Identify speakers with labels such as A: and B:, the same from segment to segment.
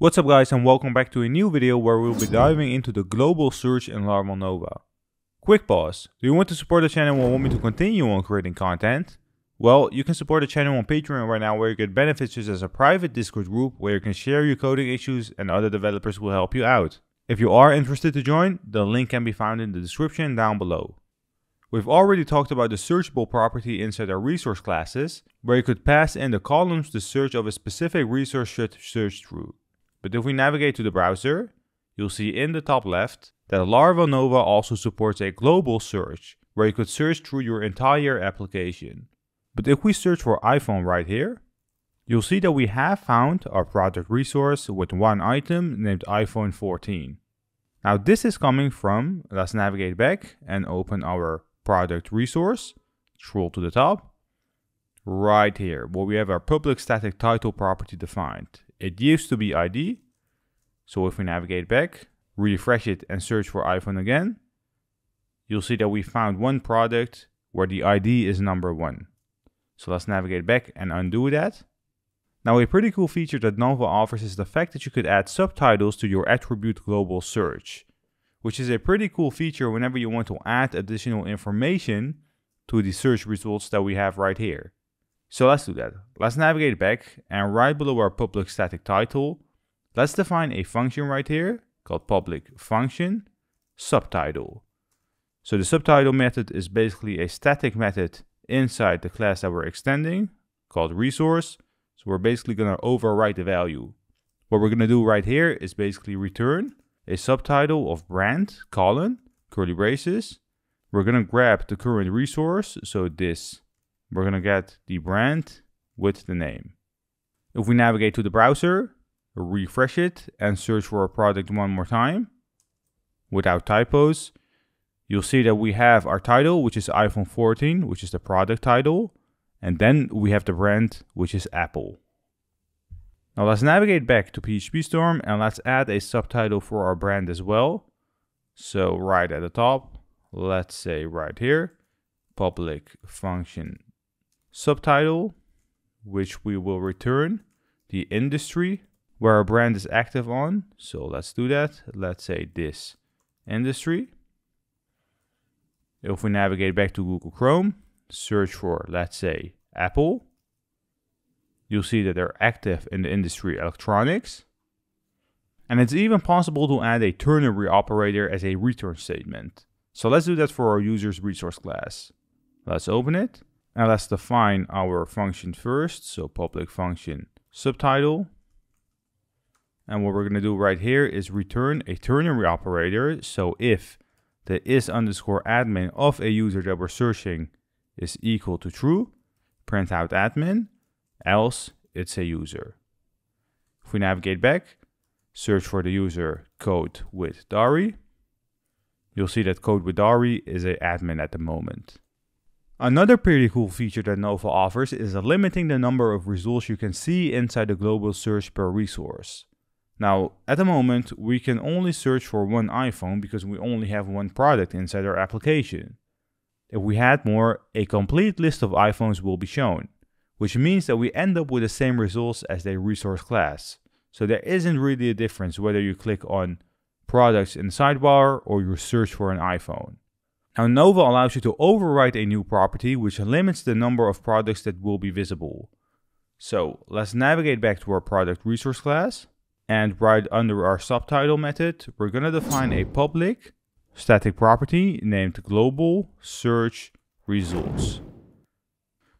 A: What's up guys and welcome back to a new video where we'll be diving into the global search in Laravel Nova. Quick pause, do you want to support the channel and want me to continue on creating content? Well, you can support the channel on Patreon right now where you get benefits such as a private Discord group where you can share your coding issues and other developers will help you out. If you are interested to join, the link can be found in the description down below. We've already talked about the searchable property inside our resource classes, where you could pass in the columns the search of a specific resource should search through. But if we navigate to the browser, you'll see in the top left that Laravel Nova also supports a global search, where you could search through your entire application. But if we search for iPhone right here, you'll see that we have found our product resource with one item named iPhone 14. Now this is coming from, let's navigate back and open our product resource, scroll to the top, right here, where we have our public static title property defined. It used to be ID. So if we navigate back, refresh it and search for iPhone again, you'll see that we found one product where the ID is number one. So let's navigate back and undo that. Now a pretty cool feature that Nova offers is the fact that you could add subtitles to your attribute global search, which is a pretty cool feature whenever you want to add additional information to the search results that we have right here. So let's do that. Let's navigate back and right below our public static title, let's define a function right here called public function subtitle. So the subtitle method is basically a static method inside the class that we're extending called resource. So we're basically going to overwrite the value. What we're going to do right here is basically return a subtitle of brand colon curly braces. We're going to grab the current resource, so this we're going to get the brand with the name. If we navigate to the browser, refresh it and search for a product one more time without typos, you'll see that we have our title, which is iPhone 14, which is the product title, and then we have the brand, which is Apple. Now let's navigate back to PHP Storm and let's add a subtitle for our brand as well. So right at the top, let's say right here, public function subtitle, which we will return the industry where our brand is active on. So let's do that. Let's say this industry. If we navigate back to Google Chrome, search for, let's say, Apple, you'll see that they're active in the industry electronics. And it's even possible to add a ternary operator as a return statement. So let's do that for our users resource class. Let's open it. And let's define our function first. So public function subtitle. And what we're going to do right here is return a ternary operator. So if the is underscore admin of a user that we're searching is equal to true, print out admin, else it's a user. If we navigate back, search for the user code with Dary, you'll see that code with Dary is a admin at the moment. Another pretty cool feature that Nova offers is limiting the number of results you can see inside the global search per resource. Now, at the moment, we can only search for one iPhone because we only have one product inside our application. If we had more, a complete list of iPhones will be shown, which means that we end up with the same results as the resource class. So there isn't really a difference whether you click on products in the sidebar or you search for an iPhone. Now Nova allows you to overwrite a new property which limits the number of products that will be visible. So let's navigate back to our product resource class and right under our subtitle method, we're going to define a public static property named global search results.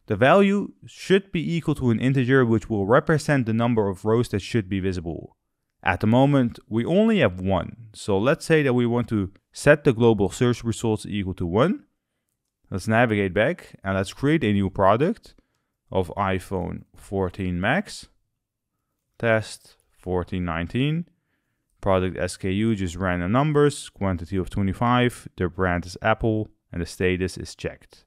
A: The value should be equal to an integer which will represent the number of rows that should be visible. At the moment, we only have one. So let's say that we want to set the global search results equal to one. Let's navigate back and let's create a new product of iPhone 14 Max. Test 1419. Product SKU just random numbers, quantity of 25, the brand is Apple, and the status is checked.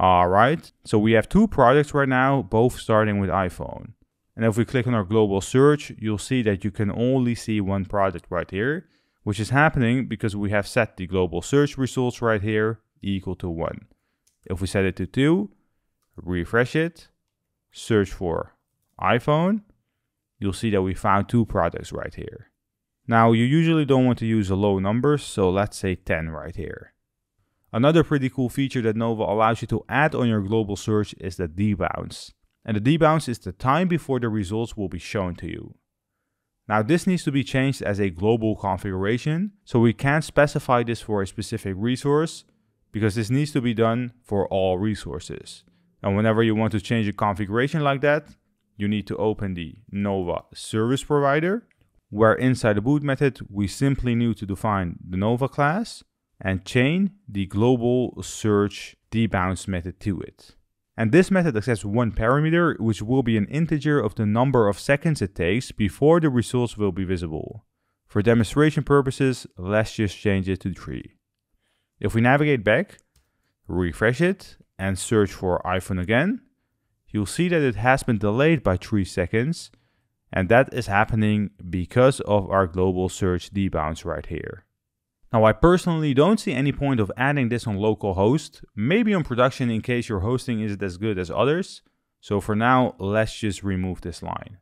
A: Alright, so we have two products right now, both starting with iPhone. And if we click on our global search, you'll see that you can only see one product right here, which is happening because we have set the global search results right here equal to 1. If we set it to 2, refresh it, search for iPhone, you'll see that we found two products right here. Now you usually don't want to use a low number, so let's say 10 right here. Another pretty cool feature that Nova allows you to add on your global search is the debounce. And the debounce is the time before the results will be shown to you. Now this needs to be changed as a global configuration, so we can't specify this for a specific resource because this needs to be done for all resources. And whenever you want to change a configuration like that, you need to open the Nova service provider, where inside the boot method, we simply need to define the Nova class and chain the global search debounce method to it. And this method accepts one parameter, which will be an integer of the number of seconds it takes before the results will be visible. For demonstration purposes, let's just change it to 3. If we navigate back, refresh it, and search for iPhone again, you'll see that it has been delayed by 3 seconds, and that is happening because of our global search debounce right here. Now I personally don't see any point of adding this on localhost, maybe on production in case your hosting isn't as good as others, so for now let's just remove this line.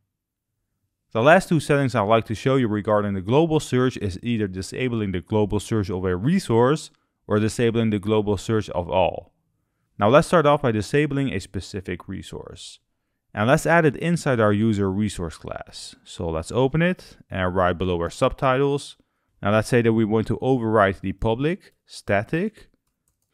A: The last two settings I'd like to show you regarding the global search is either disabling the global search of a resource or disabling the global search of all. Now let's start off by disabling a specific resource. And let's add it inside our user resource class. So let's open it and right below our subtitles, now let's say that we want to override the public static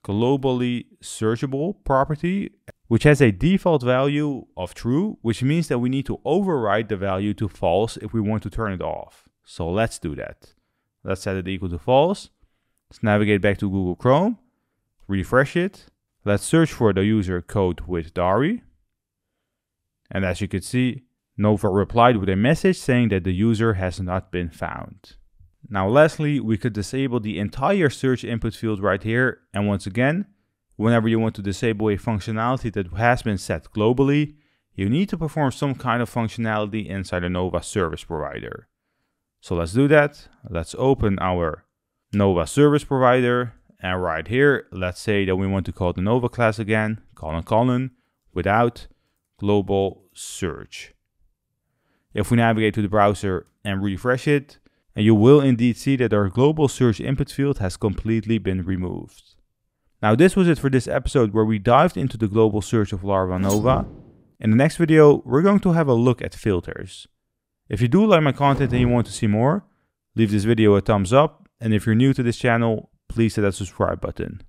A: globally searchable property, which has a default value of true, which means that we need to override the value to false if we want to turn it off. So let's do that. Let's set it equal to false. Let's navigate back to Google Chrome, refresh it. Let's search for the user code with Dary. And as you can see, Nova replied with a message saying that the user has not been found. Now lastly, we could disable the entire search input field right here. And once again, whenever you want to disable a functionality that has been set globally, you need to perform some kind of functionality inside a Nova service provider. So let's do that. Let's open our Nova service provider. And right here, let's say that we want to call the Nova class again, colon colon, without global search. If we navigate to the browser and refresh it, and you will indeed see that our global search input field has completely been removed. Now this was it for this episode where we dived into the global search of Laravel Nova. In the next video, we're going to have a look at filters. If you do like my content and you want to see more, leave this video a thumbs up, and if you're new to this channel, please hit that subscribe button.